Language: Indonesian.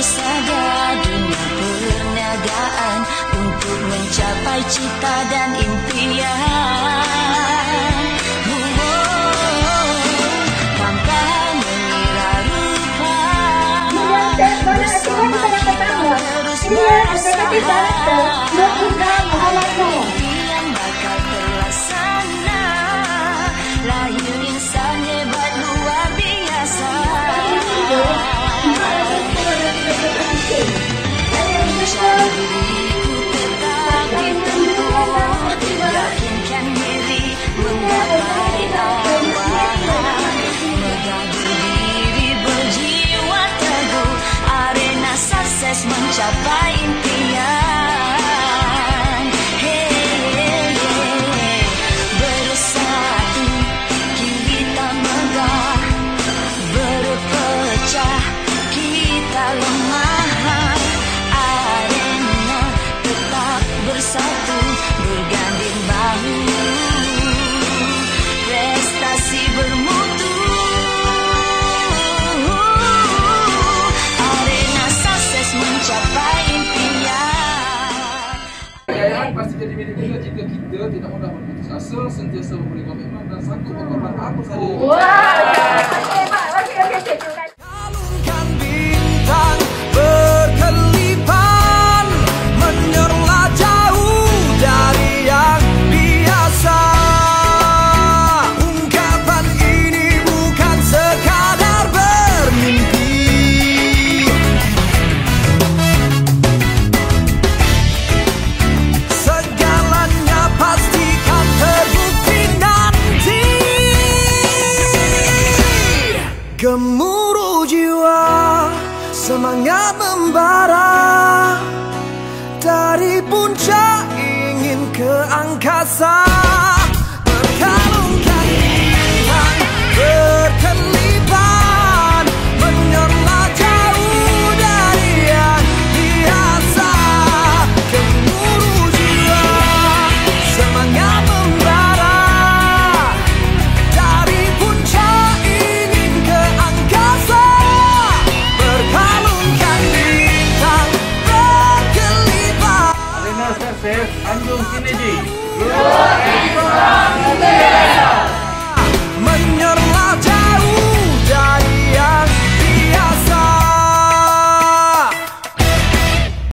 bersaga dunia perniagaan untuk mencapai cita dan impian. Tanpa rupa, bersama kita terus berusaha. Kita jika kita tidak mudah berputus asa, sentiasa memberi komitmen dan sanggup berkorban apa saja. Kalungkan Gemuruh jiwa Semangat membara. Dari puncak ingin ke angkasa to synergy. Growth and